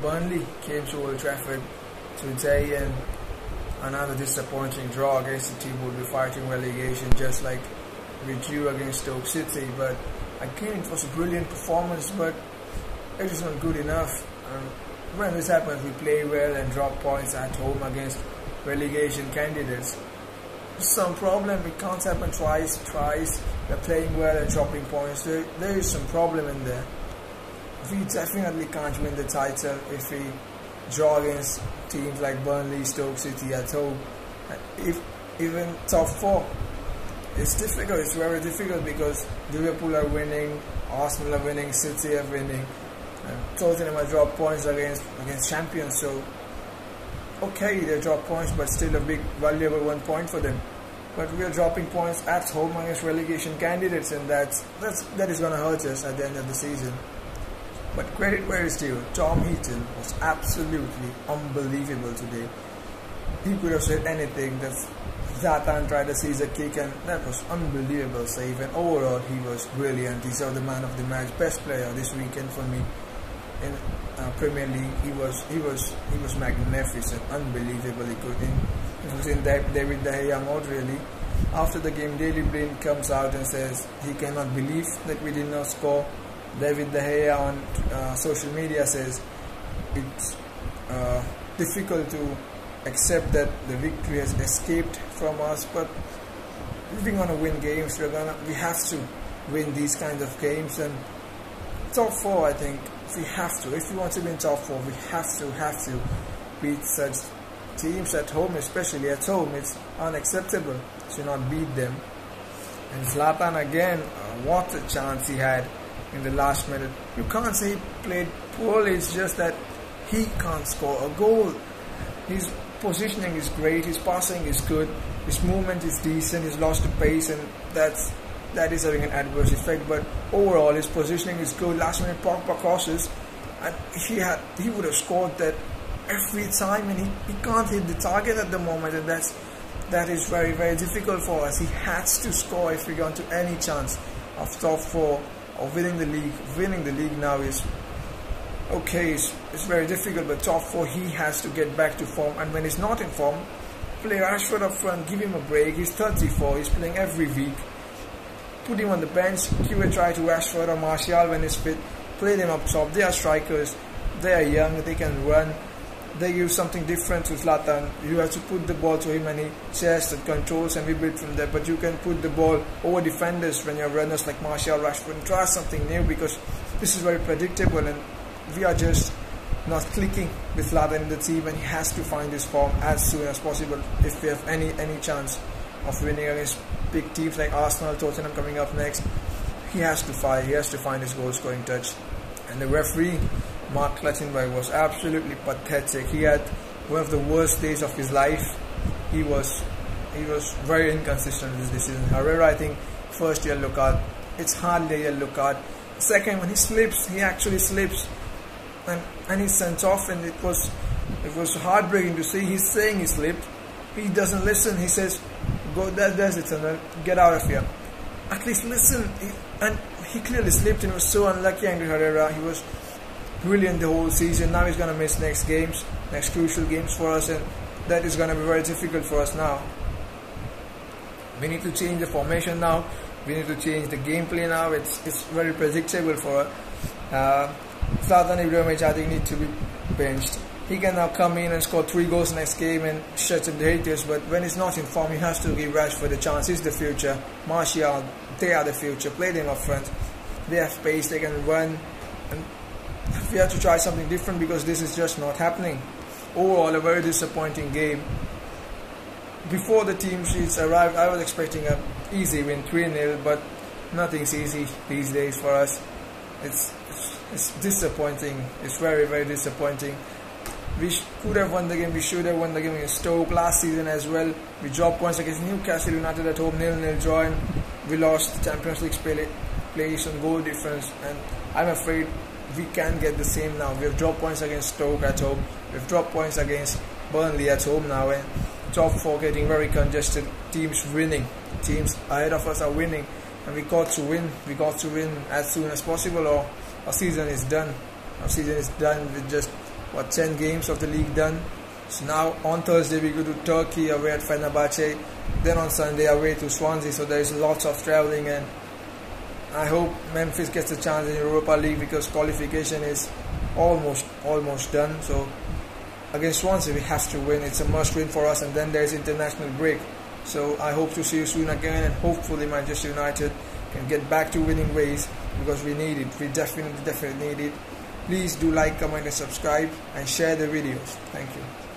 Burnley came to Old Trafford today and another disappointing draw against the team who will be fighting relegation just like we drew against Stoke City. But again, it was a brilliant performance, but it is not good enough. Um, when this happens, we play well and drop points at home against relegation candidates. Some problem, it can't happen twice, twice. We're playing well and dropping points. There, there is some problem in there. We definitely can't win the title if we draw against teams like Burnley, Stoke City at home. If even top four, it's difficult. It's very difficult because Liverpool are winning, Arsenal are winning, City are winning, and Tottenham are drop points against against champions. So okay, they drop points, but still a big valuable one point for them. But we are dropping points at home against relegation candidates, and that's that's that is going to hurt us at the end of the season. But credit where it's due. Tom Heaton was absolutely unbelievable today. He could have said anything. That Zlatan tried to scissor kick, and that was unbelievable save. And overall, he was brilliant. He's the man of the match, best player this weekend for me in uh, Premier League. He was he was he was magnificent, unbelievably good. In, it was in David De Gea mode really. After the game, Daley Blind comes out and says he cannot believe that we did not score. David De Gea on uh, social media says it's uh, difficult to accept that the victory has escaped from us, but we're gonna win games. We're gonna we have to win these kinds of games and top four. I think we have to. If we want to win top four, we have to have to beat such teams at home, especially at home. It's unacceptable to not beat them. And Zlatan again, uh, what a chance he had in the last minute. You can't say he played poorly. It's just that he can't score a goal. His positioning is great. His passing is good. His movement is decent. He's lost the pace, and that's that is having an adverse effect. But overall, his positioning is good. Last minute Pogba crosses, and he had he would have scored that every time, and he, he can't hit the target at the moment, and that's that is very very difficult for us. He has to score if we're going to any chance of top four or winning the league. Winning the league now is okay. It's, it's very difficult, but top four he has to get back to form, and when he's not in form. Play Rashford up front, give him a break. He's 34, he's playing every week put him on the bench, give a try to Rashford or Martial when he's fit, play them up top. They are strikers, they are young, they can run. They use something different to Zlatan. You have to put the ball to him and he chest and controls and we build from there. But you can put the ball over defenders when you have runners like Martial, Rashford and try something new because this is very predictable and we are just not clicking with Zlatan in the team and he has to find his form as soon as possible if we have any any chance of winning against big teams like Arsenal, Tottenham coming up next. He has to find, he has to find his goal scoring touch. And the referee, Mark Clattenburg, was absolutely pathetic. He had one of the worst days of his life. He was he was very inconsistent with this decision. However, I think first yellow card, it's hardly a yellow card. Second, when he slips, he actually slips, and and he's sent off, and it was it was heartbreaking to see. He's saying he slipped, he doesn't listen. He says, "Go there, there's it, and get out of here." At least listen. He, and he clearly slipped and was so unlucky. Ander Herrera. He was brilliant the whole season. Now he's gonna miss next games, next crucial games for us, and that is gonna be very difficult for us now. We need to change the formation now. We need to change the gameplay now. It's it's very predictable for us. Uh, Zlatan Ibrahimovic, I think, need to be benched he can now come in and score three goals next game and shut the haters. But when he's not in form, he has to give Rashford the chance. He's the future. Martial, they are the future. Play them up front. They have pace. They can run. And we have to try something different because this is just not happening. Overall, a very disappointing game. Before the team sheets arrived, I was expecting a easy win, 3-0, but nothing's easy these days for us. It's, it's, disappointing. It's very, very disappointing. We could have won the game. We should have won the game against Stoke last season as well. We dropped points against Newcastle United at home, nil-nil draw, we lost the Champions League place on goal difference. And I'm afraid we can't get the same now. We have dropped points against Stoke at home. We've dropped points against Burnley at home now, and top four getting very congested. Teams winning, teams ahead of us are winning, and we got to win. We got to win as soon as possible, or our season is done. Our season is done with just what 10 games of the league done. So now on Thursday we go to Turkey away at Fenerbahce. Then on Sunday away to Swansea. So there is lots of traveling and I hope Memphis gets a chance in Europa League because qualification is almost almost done. So against Swansea we have to win. It's a must win for us and then there's international break. So I hope to see you soon again and hopefully Manchester United can get back to winning ways because we need it. We definitely definitely need it. Please do like, comment and subscribe and share the videos. Thank you.